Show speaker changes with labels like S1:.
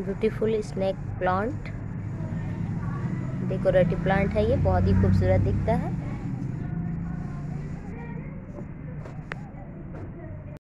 S1: Beautiful snake plant. Decorative plant है ये बहुत ही खूबसूरत दिखता है।